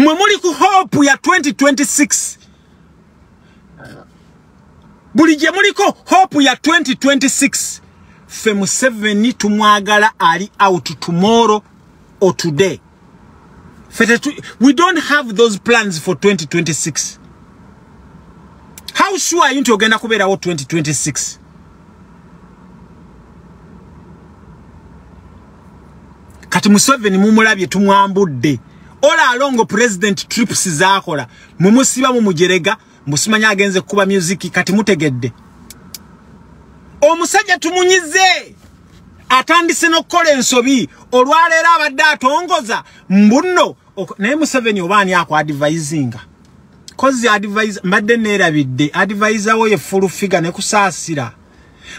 mwe muli ku hope ya 2026 buli gye muliko hope ya 2026 ffe museveni tumwagala ali out tomorrow or today. Fetetu, we don't have those plans for 2026 how sure are you nti ogenda kubeerawo 2026 kati museveni mumulabye tumwambudde ola alongo president trips zakola mumusiba mumujerega musimanya agenze kuba music kati mutegedde. Omusajja tumunyize atandise n'okukola ensobi olwaleero abadde atongoza. Mbunno naye museveni oba ani akwadvisinga kozi advise mbadde neerabidde advisa wo ye full figure ne kusaasira.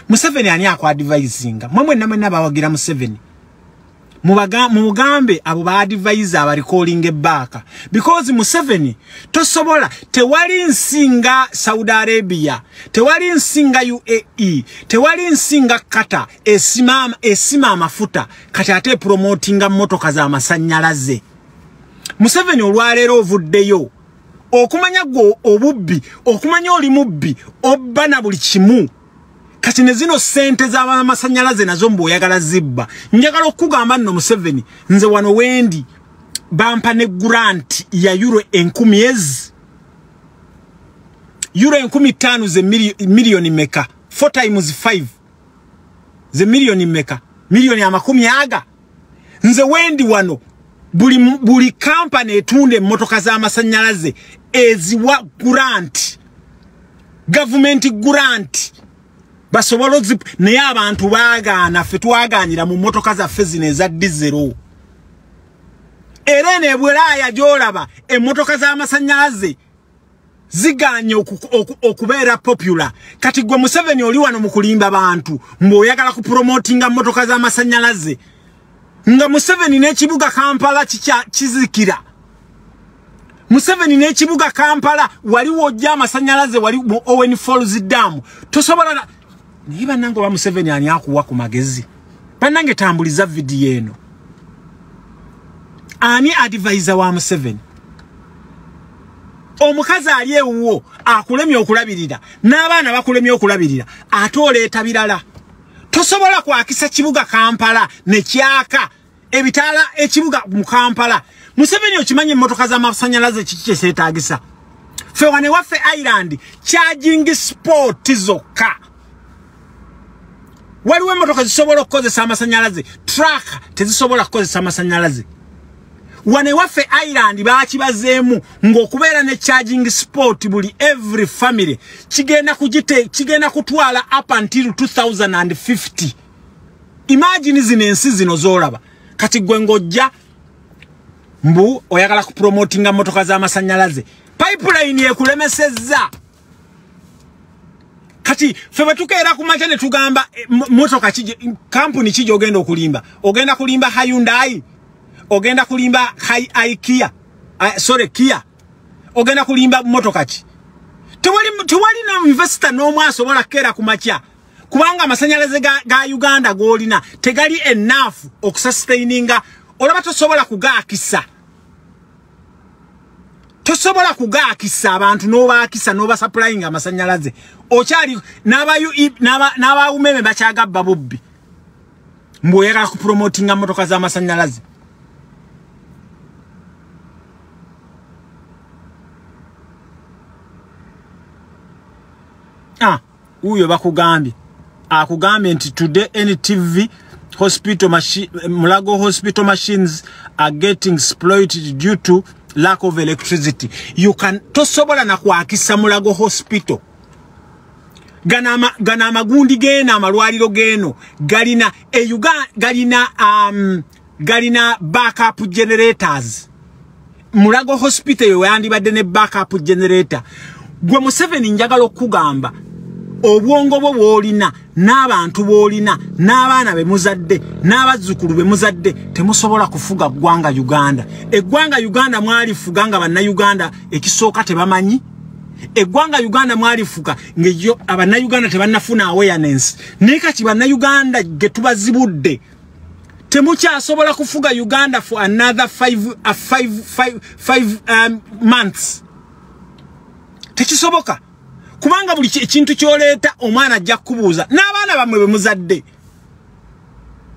Museveni ani akwadvisinga mwe mwenna mwenna bawagira museveni mugambe abo baadivaiza abarikolinga ebbaaka because museveni tosobola tewali nsinga saudi arabia tewali nsinga uae tewali nsinga kata esima, esima amafuta kati ate promotinga motoka z'amasanyalaze museveni olwaleero ovuddeyo okumanya gwe obubbi okumanya oli mubbi obba na buli kimu kati ne zino sente z'amasanyalaze nazo mbw'oyagala zibba. Njagala okukugamba nno museveni nze wano wendi bampa ne grant ya euro enkumi ezi. Euro enkumi ttaano ze miliyoni meka four times five. Ze miliyoni meka miliyoni amakumi aga? Nze wendi wano buli, buli kampani etunda emmotoka z'amasanyalaze eziwa grant. Gavumenti grant basobola ozip naye abantu baagaana ffe twagaanira mu mmotoka zaffe zino eza dizero. Era eno ebweraaya gy'olaba emmotoka z'amasanyalaze ziganye okubeera popular. Kati gwe museveni oli wano mu kulimba bantu ng'oyagala kupromotinga mmotoka z'amasanyalaze nga museveni n'ekibuga kampala kizikira. Museveni n'ekibuga kampala waliwo ojja amasanyalaze wali mu owen falls dam. Tosobola naye bannange oba museveni ani akuwa ku magezi? Bannange tambuliza vidiyo eno. Ani advisa wa museveni? Omukazi ali ewuwo akulemye okulabirira n'abaana bakulemye okulabirira ate oleeta birala. Tosobola kwakisa kibuga kampala nekyaka ebitaala ekibuga mu kampala. Museveni okimanyi emmotoka z'amasanyalaze kiki kyeseetagisa ffe wane waffe ireland charging sport zokka waliwo emmotoka zisobola okukozesa amasanyalaze? Truck tezisobola kukozesa amasanyalaze. Wane waffe ireland bakibazeemu ng'okubeera ne charging sport buli every family. Kigenda kugite kigenda kutwala up until 2050 imagine zino ensi zino z'olaba kati gwe ng'ojja mbu oyagala kupromotinga motoka z'amasanyalaze pipeline ekulemesezza kati ffe bwe tukeera ku makya ne tugamba motoka kampuni ki gy'ogenda okulimba. Ogenda kulimba hyundai ogenda kulimba ikea uh, sorry kia ogenda kulimba motoka ki? Tewali tewali na investor n'omu asobola kukeera ku makya kubanga amasanyalaze ga, ga uganda g'olina tegali enough okusustaininga. Olaba tosobola kugaakisa tosobola kugaakisa abantu n'obaakisa n'obasupplyinga amasanyalaze. Okyali n'abawumeme bakyagabba bubbi. Mbw'oyagala kupromotinga motoka z'amasanyalaze. Ah huyo bakugambye. Akugambye nti today ntv hospital mulago hospital machines are getting exploited due to lack of electricity. You can tosobola na kwakisa mulago hospital. Gana amagundi gena amalwaliro geno. Galina e Uganda galina um galina backup generators. Mulago hospital yo yandibadde ne backup generator. Gwe Museveni njagala okugamba obwongo bwo bwolina n'abantu bwolina n'abaana be muzadde n'abazzukulu be muzadde temusobola kufuga ggwanga uganda. Eggwanga uganda mwalifuga nga bannayuganda ekisooka tebamanyi? Eggwanga uganda mwalifuga ngaeyo abannayuganda tebannafuna awareness. Naye kati bannayuganda ge tubazibudde temukyasobola kufuga uganda for another five, uh, five, five, five um, months. Tekisoboka kubanga buli ekintu kyoleeta omwana ajja kubuuza n'abaana bammwe bwe muzadde.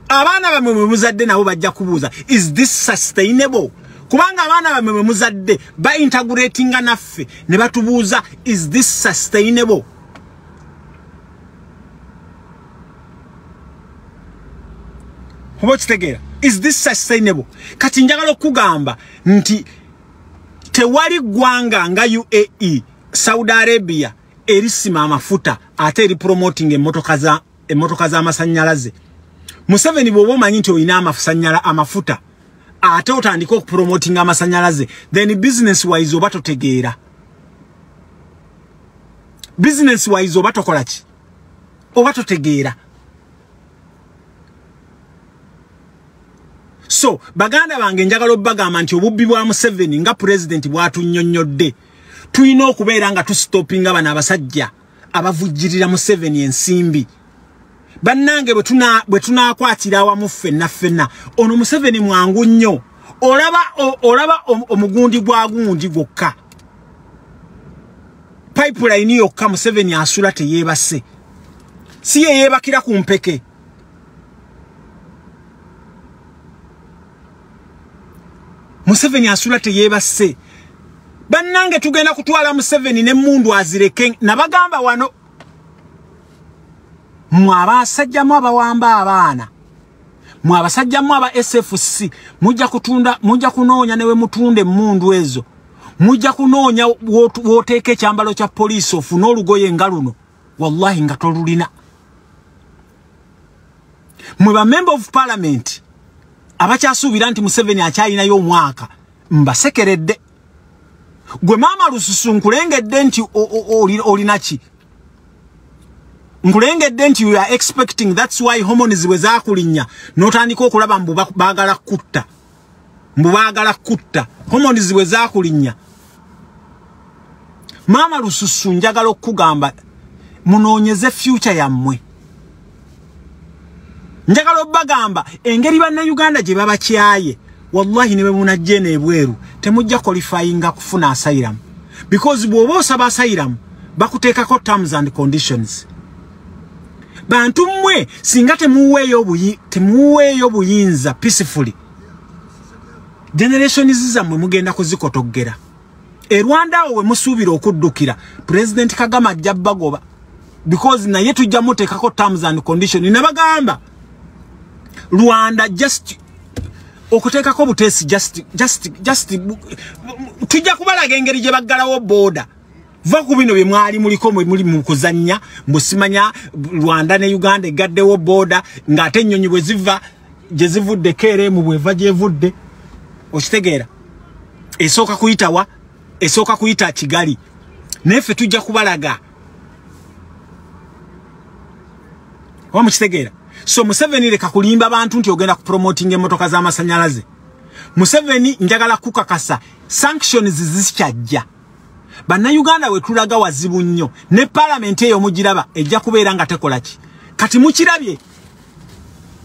Abaana bammwe bwe muzadde nabo bajja kubuuza is this sustainable? Kubanga abaana bammwe bwe muzadde baintegratinga naffe ne batubuuza is this sustainable? Oba okitegeera? Is this sustainable? Kati njagala okugamba nti tewali ggwanga nga uae saudi arabia erisima amafuta ate eri promoting emmotoka z'amasanyalaze museveni bw'oba omanyi nti olina amasanyala amafuta ate otandika okupromotinga amasanyalaze then business wise oba totegeera. Business wise oba tokola ki? Oba totegeera. So baganda bange njagala obbagamba nti obubbi bwa museveni nga pulezidenti bwatunyonyodde tulina okubeera nga tusitopinga bano abasajja abavujjirira museveni ensimbi. Bannange bwe tunakwatira awamu ffenna ffenna ono museveni mwangu nnyo olaba omugundi gwa gundi gwokka. Pipeline yokka museveni asula teyeebase. Si yeyeebakira ku mpeke. Museveni asula teyeebase bannange tugenda kutwala museveni nemmundu azireke. Nabagamba wano mwe abasajjamu abawamba abaana mwe abasajjamu aba sfc mujja kutunda mujja kunoonya newe mutunda emmundu ezo mujja kunoonya wooteeka ekyambalo kya poliisi ofune olugoye nga luno. Wallahi nga tolulina. Mwe bamember of parliament abakyasuubira nti museveni akyalinayo omwaka mbasekeredde gwe maama lususu nkulengedde nti olina ki? Nkulengedde nti you are expecting that's why hormones bwe zakulinnya n'otandika okulaba mbu baagala kutta. Mbu baagala kutta. Hormones bwe zakulinnya maama lususu njagala okukugamba munoonyeze future yammwe. Njagala obbagamba engeri bannayuganda gye babakyaye wallahi ne bwe munajje n'ebweru temujja qualifyinga kufuna asylum because bw'oba osaba asylum bakuteekako terms and conditions. Bantu mmwe singa temuweeyo buyinza peacefully. Generations zammwe mugenda kuzikotoggera. E rwanda awo we musuubira okuddukira president kagame ajja bagoba because naye tujja muteekako terms and condition nabagamba rwanda just okuteekako buteesi just tujja kubalaga engeri gye baggalawo booda. Va ku bino bye mwali muliko muli mu kuzannya mbusimanya rwanda ne uganda egaddewo booda ng'ate ennyonyi bwe ziva gye zivudde keremu bweva gyevudde okitegeera? Esooka kuyitawa esooka kuyita kigali? Naye ffe tujja kubalaga. Oba mukitegeera so museveni leka kulimba bantu nti ogenda kupromoting emmotoka z'amasanyalaze museveni njagala kukakasa sanctions zikyajja bannayuganda we tulaga wazibu nnyo ne palamenti eyo mugiraba ejja kubeera nga tekola ki? Kati mukirabye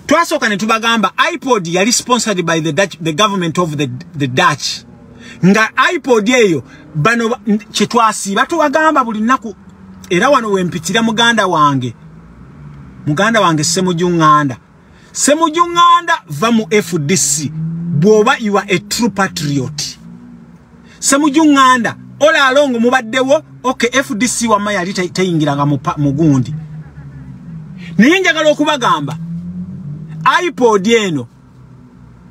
twasooka ne tubagamba ipod yali sponsored by the, Dutch, the government of the, the dutch. Nga ipod eyo bano kyetwasiiba tubagamba buli nnaku era wano wempitira muganda wange muganda wange semujuŋŋanda semujuŋŋanda va mu fdc bw'oba you are a true patriot. Semujuŋŋanda olaalongo mubaddewo ok fdc wamma yali teyingiranga mugundi naye njagala okubagamba ipod eno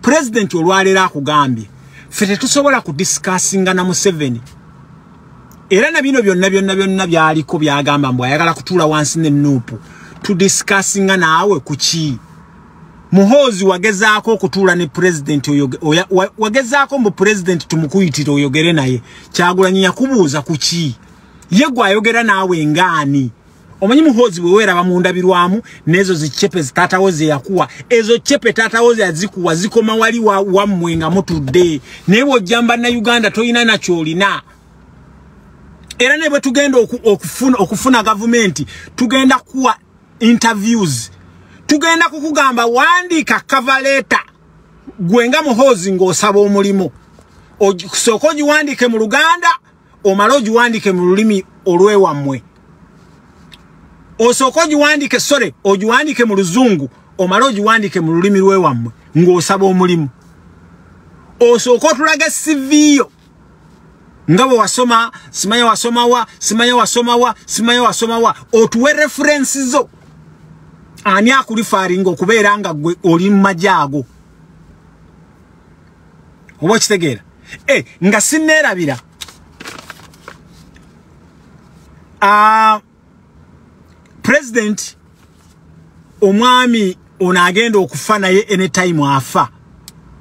pulezidenti olwaleero akugambye ffe tetusobola kudisikasinga na museveni. Era na bino byonna byonna byonna byaliko byagamba mbw ayagala kutuula wansi nenuupu tudisikasinga naawe kuki muhoozi wagezaako okutuula ne pulezidenti wagezaako mbu pulezidenti tumukuyitire oyogere naye. Kyagulanyi yakubuuza kuki ye gwe ayogera naawe ngaani omanyi muhoozi bwe weeraba mundabirwamu n'ezo zicepe taatawo ze yakuwa. Ezo cepe taatawo ze yazikuwa zikoma wali wammwe nga mutudde. Naye bw'ojja mbannayuganda tolina nakyolina era ne bwe tugenda okufuna gavumenti tugenda kuwa interviews. Tugenda kukugamba wandiika kavaleeta gwe nga muhoozi ng'osaba omulimu. Sooka ogiwandiike mu luganda omale ogiwandiike mu lulimi olwewammwe osooka ogiwandiike sore ogiwandiike mu luzungu omale ogiwandiike mu lulimi lwewammwe ng'osaba omulimu. Osooka otulaga esiviiyo nga bwe wasoma simanya wasomawa simanya wasomawa simanya wasomawa otuwe referensi zo ani akulifaaringa okubeera nga gwe oli mu majje ago? Oba okitegeera? E nga sinneerabira. Uh, president omwami ono agenda okufa naye anytime afa.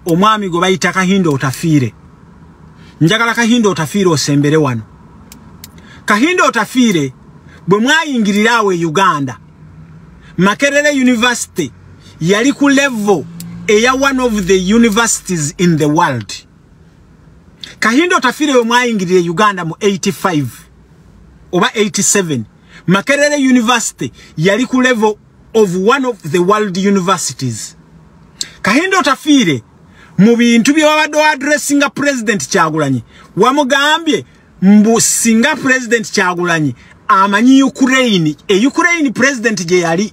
Omwami gwe bayita kahindo otafiire. Njagala kahindo otafiire osembere wano. Kahindo otafiire bwe mwayingirira awo e uganda makerere university yali ku level eya one of the universities in the world. Kahindo otafiire bwe mwayingirira e uganda mu 85 oba 87 makerere university yali ku level of one of the world universities. Kahindo otafiire mu bintu bye wabadde waadressinga president kyagulanyi wamugambye mbu singa president kyagulanyi amanyi ukraine e ukraine president gye yali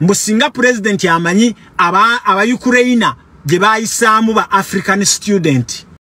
mbu singa president amanyi aba, aba ukraina gye bayisaamu ba african student